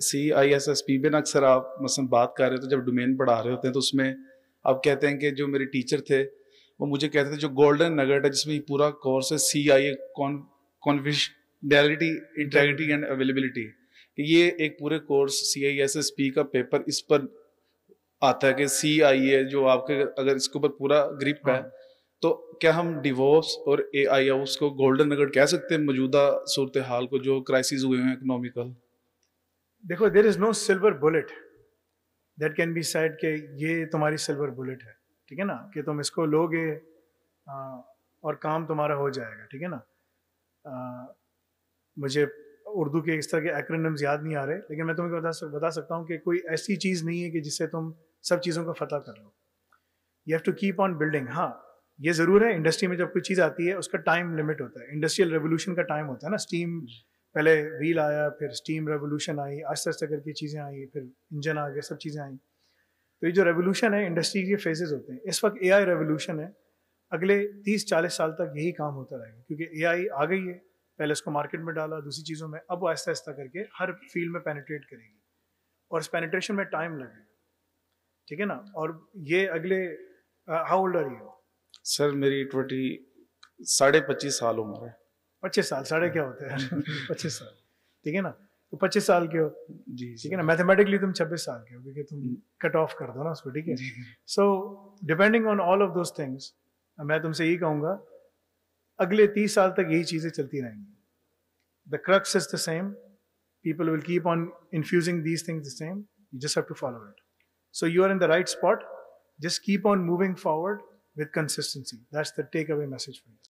C I S S P में अक्सर आप मसलन बात कर रहे हो तो जब डोमेन पढ़ा रहे होते हैं तो उसमें आप कहते हैं कि जो मेरे टीचर थे वो मुझे कहते थे जो गोल्डन नगट है जिसमें पूरा कोर्स है C I A confidentiality integrity and availability कि ये एक पूरे course C I S S P का पेपर इस पर आता है कि सी आई ए जो आपके अगर इसके ऊपर पूरा ग्रिप है हाँ। तो क्या हम डिवोर्स और ए आई को गोल्डन नगट कह सकते हैं मौजूदा सूरत हाल को जो क्राइसिस हुए हैं इकोनॉमिकल देखो there is no silver bullet that can be side के ये तुम्हारी सिल्वर बुलेट है ठीक है ना? कि तुम इसको लोगे और काम तुम्हारा हो जाएगा ठीक है ना? आ, मुझे उर्दू के इस तरह के एक्रोनिम्स याद नहीं आ रहे लेकिन मैं तुम्हें बता बता सकता हूँ कि कोई ऐसी चीज़ नहीं है कि जिससे तुम सब चीज़ों का फतह कर लो। You have to keep on building हाँ ये ज़रूर है इंडस्ट्री में जब कोई चीज़ आती है उसका टाइम लिमिट होता है। इंडस्ट्रियल रेवोल्यूशन का टाइम होता है ना स्टीम पहले व्हील आया, फिर स्टीम रेवोल्यूशन आई आस्ते आस्ते करके चीज़ें आई, फिर इंजन आ गया, सब चीज़ें आई। तो ये जो रेवोल्यूशन है इंडस्ट्री के फेजेस होते हैं। इस वक्त ए आई रेवोल्यूशन है। अगले तीस चालीस साल तक यही काम होता रहेगा, क्योंकि ए आई आ गई है। पहले उसको मार्केट में डाला, दूसरी चीज़ों में, अब वो आहिस्ता आहिस्ता करके हर फ़ील्ड में पेनिट्रेट करेगी। और इस पेनिट्रेशन में टाइम लगेगा। ठीक है ना? और ये अगले how old are you sir मेरी ट्वेंटी साढ़े पच्चीस साल उम्र है। पच्चीस साल साढ़े क्या होते हैं? पच्चीस साल। ठीक है ना? तो पच्चीस साल के हो। जी ठीक है ना? मैथमेटिकली तुम छब्बीस साल के हो क्योंकि तुम कट ऑफ़ कर दो ना उसको ठीक है? So depending on all of those things मैं तुमसे यही कहूँगा अगले तीस साल तक यही चीज़ें चलती रहेंगी। The crux is the same people will keep on infusing these things the same you to follow it so you are in the right spot just keep on moving forward with consistency that's the take away message for you